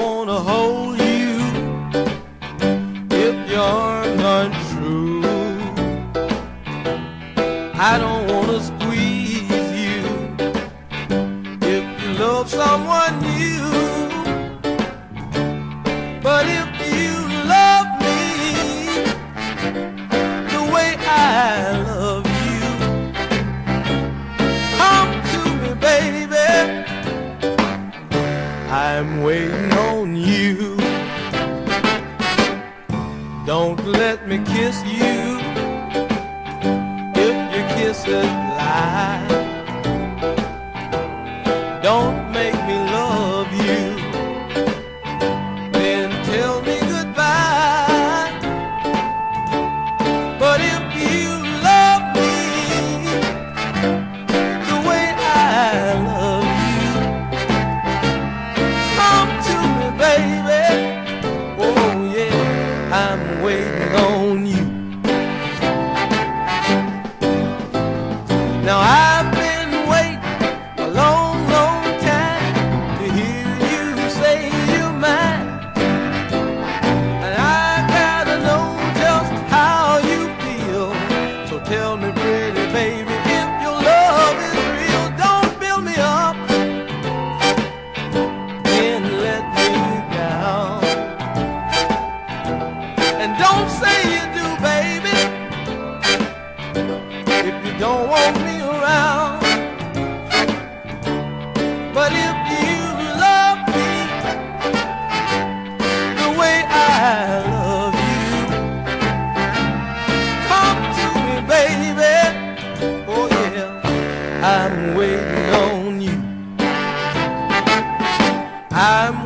wanna hold you if you're not true. I don't wanna squeeze you if you love someone. I'm waiting on you. Don't let me kiss you if your kisses lie. Don't make me love you. Don't say you do, baby, if you don't want me around. But if you love me the way I love you, come to me, baby. Oh yeah, I'm waiting on you. I'm